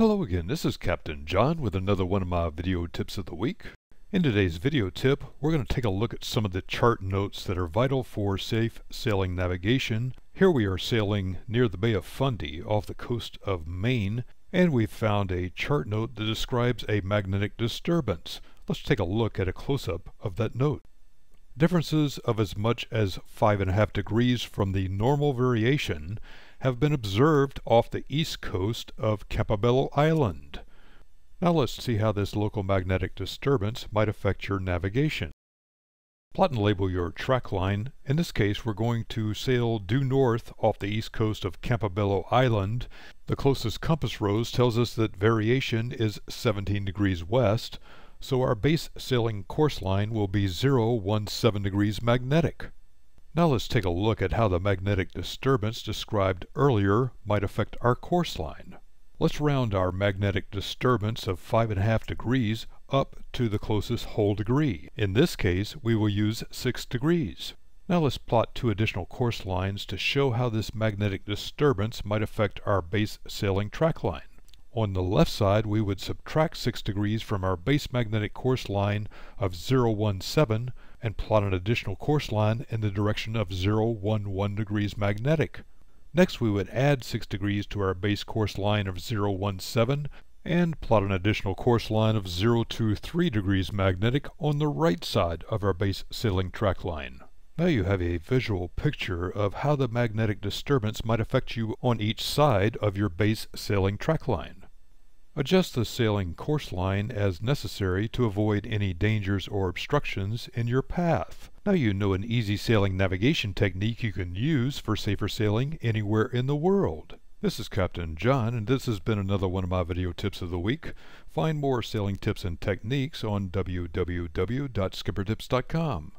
Hello again, this is Captain John with another one of my video tips of the week. In today's video tip, we're going to take a look at some of the chart notes that are vital for safe sailing navigation. Here we are sailing near the Bay of Fundy off the coast of Maine, and we've found a chart note that describes a magnetic disturbance. Let's take a look at a close-up of that note. Differences of as much as 5.5 degrees from the normal variation have been observed off the east coast of Campobello Island. Now let's see how this local magnetic disturbance might affect your navigation. Plot and label your track line. In this case, we're going to sail due north off the east coast of Campobello Island. The closest compass rose tells us that variation is 17 degrees west, so our base sailing course line will be 017 degrees magnetic. Now let's take a look at how the magnetic disturbance described earlier might affect our course line. Let's round our magnetic disturbance of 5.5 degrees up to the closest whole degree. In this case, we will use 6 degrees. Now let's plot two additional course lines to show how this magnetic disturbance might affect our base sailing track line. On the left side, we would subtract 6 degrees from our base magnetic course line of 017 and plot an additional course line in the direction of 011 degrees magnetic. Next, we would add 6 degrees to our base course line of 017 and plot an additional course line of 023 degrees magnetic on the right side of our base sailing track line. Now you have a visual picture of how the magnetic disturbance might affect you on each side of your base sailing track line. Adjust the sailing course line as necessary to avoid any dangers or obstructions in your path. Now you know an easy sailing navigation technique you can use for safer sailing anywhere in the world. This is Captain John, and this has been another one of my video tips of the week. Find more sailing tips and techniques on www.skippertips.com.